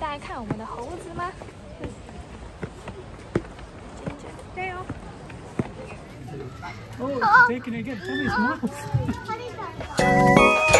大家看我们的猴子吗？加油。哦哦哦哦哦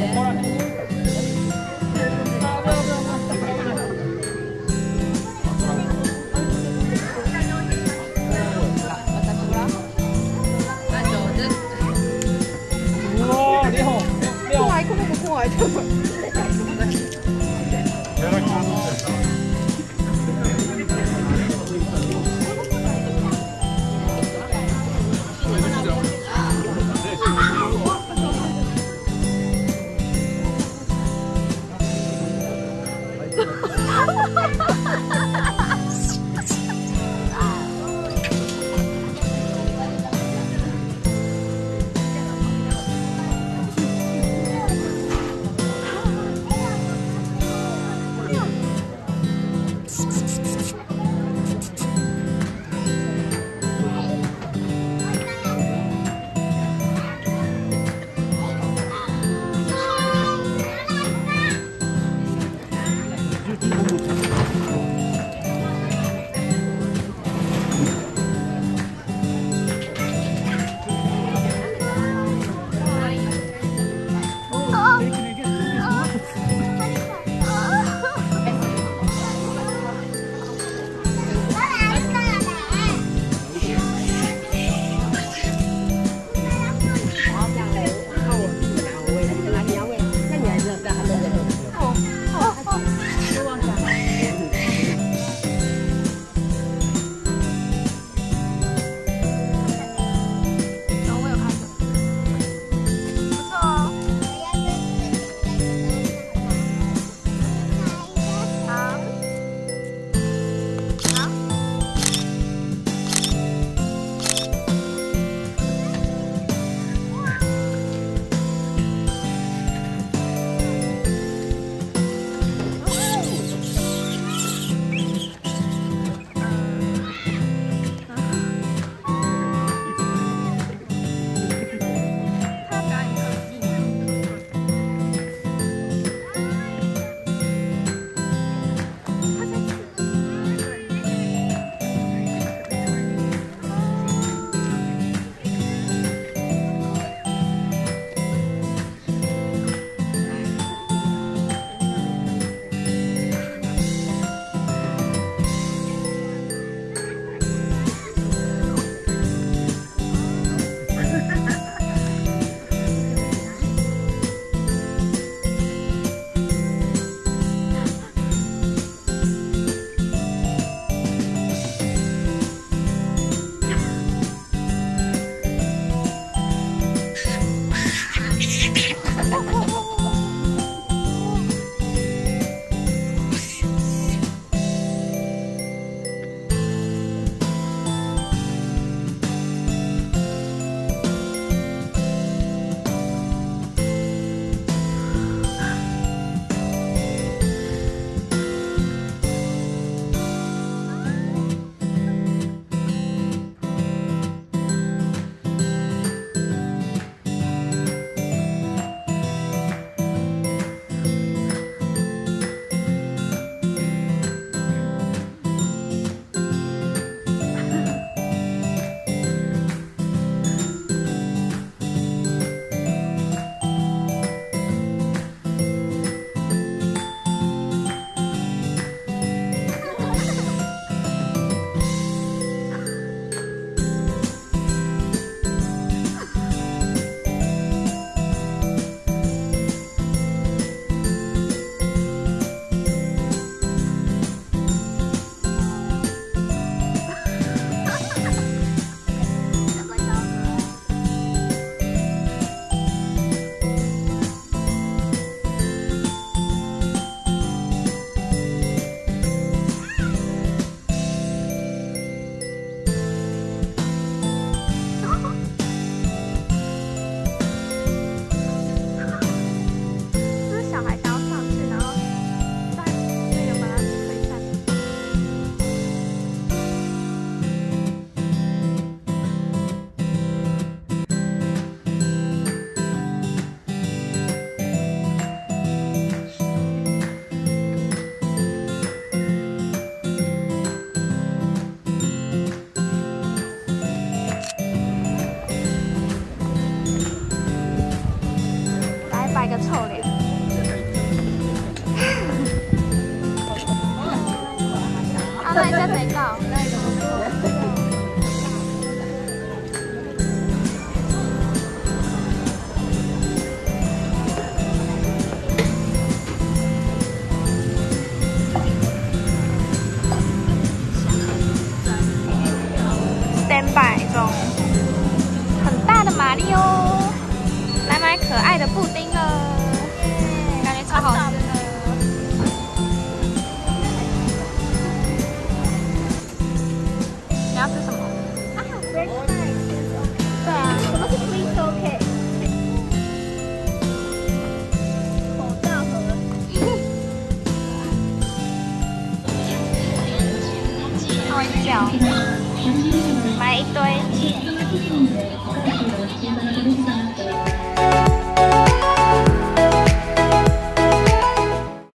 Maitoy. Maitoy.